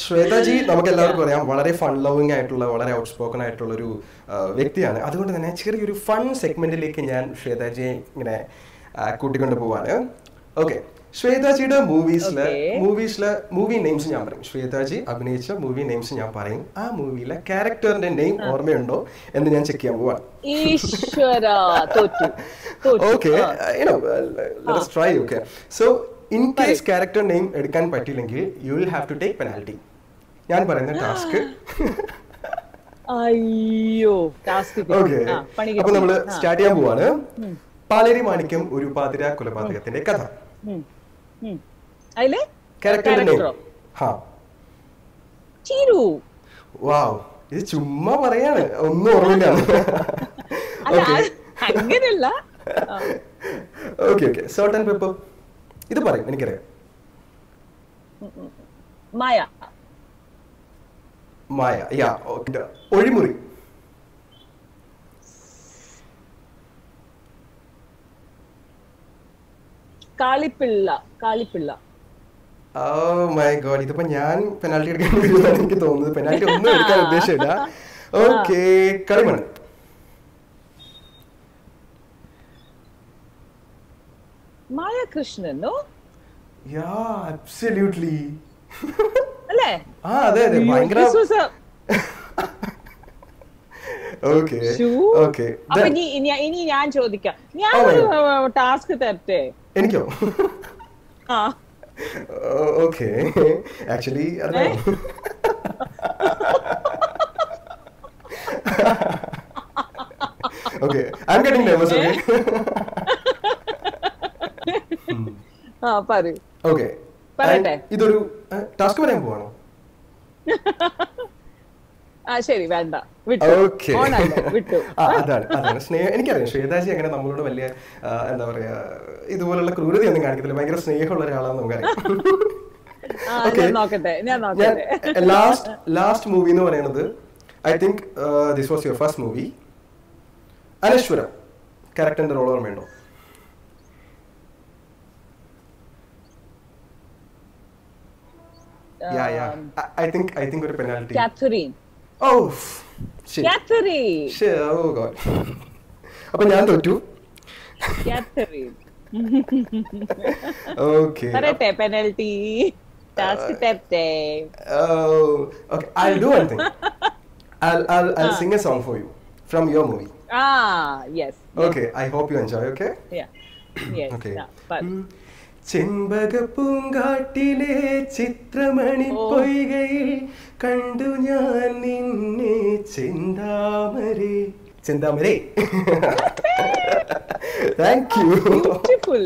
ശ്വേതാജി നമുക്ക് എല്ലാവർക്കും അറിയാം വളരെ ഫൺ ലവിങ് ആയിട്ടുള്ള വളരെ ഔട്ട് സ്പോക്കൺ ആയിട്ടുള്ള ഒരു വ്യക്തിയാണ്. അതുകൊണ്ട് തന്നെ ചെറിയൊരു ഫൺ സെഗ്മെന്റിലേക്ക് ഞാൻ ശ്വേതാജിയെ ഇങ്ങനെ കൂട്ടിക്കൊണ്ട് പോവാണ്. ഓക്കെ ശ്വേതാജിയുടെ മൂവീസിൽ മൂവീസിൽ മൂവി നെയിംസ് ഞാൻ പറയും. ശ്വേതാജി അഭിനയിച്ച മൂവി നെയിംസ് ഞാൻ പറയും. ആ മൂവിയിലെ ക്യാരക്ടറിന്റെ നെയിം ഓർമ്മയുണ്ടോ എന്ന് ഞാൻ ചെക്ക് ചെയ്യാൻ പോവാണ്. ഓക്കെ തോറ്റു. Okay so in case character name എടുക്കാൻ പറ്റില്ലെങ്കിൽ you will have to take penalty. ഞാൻ പറയുന്ന ടാസ്ക്. അയ്യോ ഓക്കെ. അപ്പൊ നമ്മൾ. സ്റ്റാർട്ട് ചെയ്യാൻ പോവാണ്. പാലേരി മാണിക്യം ഒരു പാതിര കൊലപാതകത്തിന്റെ കഥ. അതിൽ ക്യാരക്ടറിന്റെ? ഹാ. ചീരു. വാവ്. ഇത് ചുമ്മാ പറയാണ്. ഒന്നും ഓർമ്മയില്ല. അങ്ങനെയല്ല. Okay okay. Salt and pepper ഇത് പറയും എനിക്കറിയാം. മായ. മായ യാ ഒഴിമുറി. കാളിപ്പിള്ള കാളിപ്പിള്ള. ഓ മൈ ഗോഡ് ഇതിപ്പോ ഞാൻ പെനാൽറ്റി എടുക്കാൻ വരുമെന്നാണ് എനിക്ക് തോന്നുന്നത്. പെനാൽറ്റി ഒന്നും എടുക്കാൻ ഉദ്ദേശമില്ല. ഓക്കെ കളിമൺ മായ കൃഷ്ണനോ യാ അബ്സല്യൂട്ട്ലി. അല്ലേ? ആ അതെ അതെ ഭയങ്കര ഇനി ഞാൻ ചോദിക്കാം. ഞാൻ ഒരു ടാസ്ക് തരട്ടെ? എനിക്കോ? ഓക്കെ. ആക്ച്വലി അതെ okay I'm getting nervous okay ആ പറയൂ. ഓക്കെ. പറയട്ടെ? ഇതൊരു ടാസ്ക് പറയാൻ പോവാണോ? ആ ശരി വേണ്ട. അതാണ് അതാണ്. സ്നേഹം എനിക്കറിയാം ശ്വേതാജി അങ്ങനെ നമ്മളോട് വലിയ എന്താ പറയാ ഇതുപോലുള്ള ക്രൂരതയൊന്നും കാണിക്കത്തില്ല. ഭയങ്കര സ്നേഹമുള്ള ഒരാളാണെന്ന് നമുക്കറിയാം. ലാസ്റ്റ് ലാസ്റ്റ് മൂവി എന്ന് പറയുന്നത് I think this was your first movie Anaswaram ക്യാരക്ടറിന്റെ role ഓർമ്മയുണ്ടോ? Yeah yeah I think I think ഒരു പെനാൽറ്റി കാത്തറീൻ ഓ ശരി കാത്തറീൻ ശരി ഓ ഗോഡ് അപ്പൊ ഞാൻ തോറ്റു കാത്തറീൻ ഓക്കെ പറയട്ടെ പെനൽറ്റി ടാസ്ക് തരട്ടെ okay I do one thing I'll, I'll, I'll sing a song for you from your movie. ആ yes Okay, I hope you enjoy, okay? Yes Okay. പറ ഉം. ചെമ്പക പൂങ്കാട്ടിലെ ചിത്രമണി. പൊയ്കയിൽ കണ്ടു ഞാൻ നിന്നെ ചെന്താമരേ. ചെന്താമരേ. Thank you beautiful